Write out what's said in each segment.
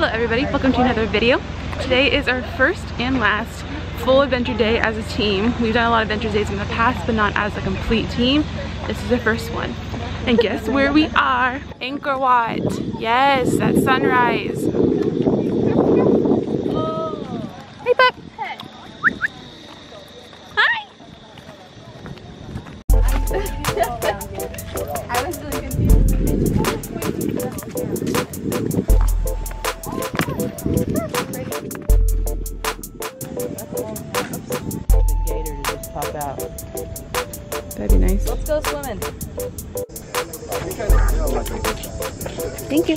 Hello everybody, welcome to another video. Today is our first and last full adventure day as a team. We've done a lot of adventure days in the past, but not as a complete team. This is the first one. And guess where we are? Angkor Wat. Yes, at sunrise. Hey, pup. Hi. I was really confused. Pop out. That'd be nice. Let's go swimming. Thank you.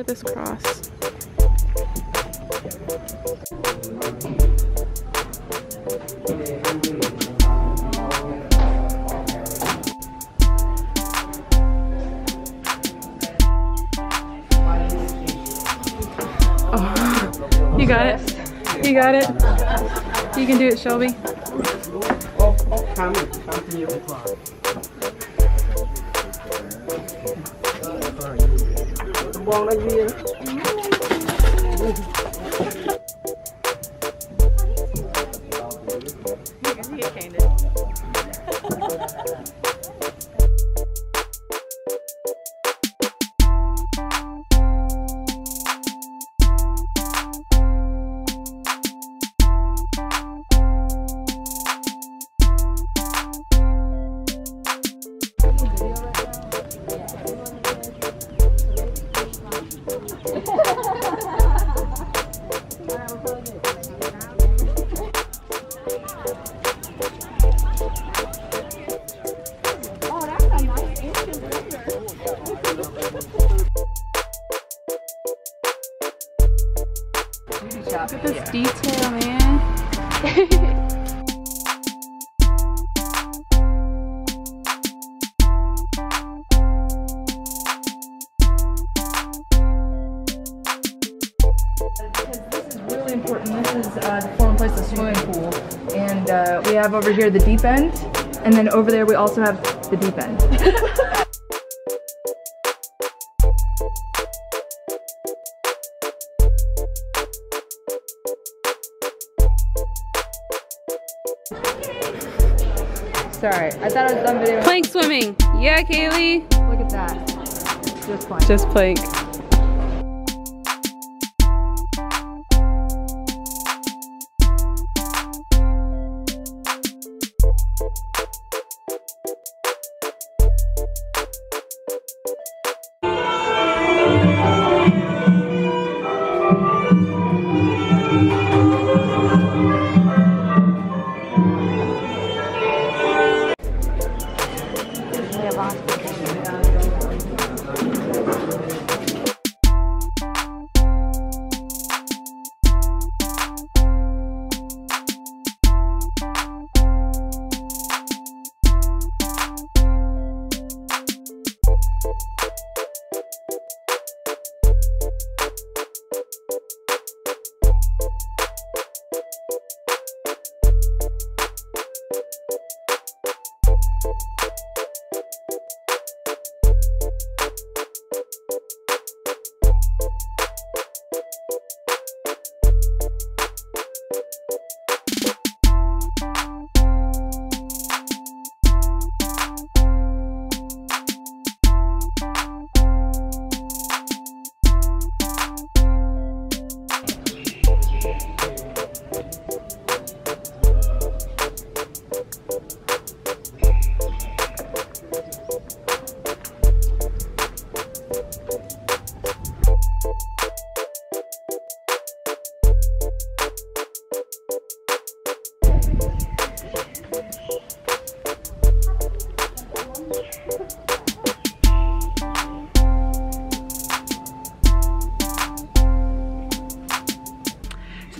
At this cross. Oh, you got it. You got it. You can do it, Shelby. Look at this detail, man. The former place of swimming pool. And uh, we have over here the deep end. And then over there we also have the deep end. Sorry, I thought I was done video. Plank swimming. Yeah, Kaylee. Look at that. Just fine. Just plank.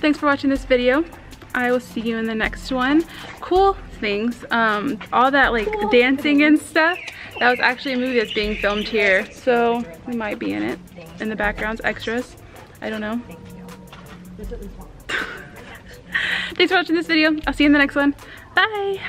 Thanks for watching this video. I will see you in the next one. Cool things, um, all that like dancing and stuff, that was actually a movie that's being filmed here. So we might be in it, in the backgrounds, extras. I don't know. Thanks for watching this video. I'll see you in the next one. Bye.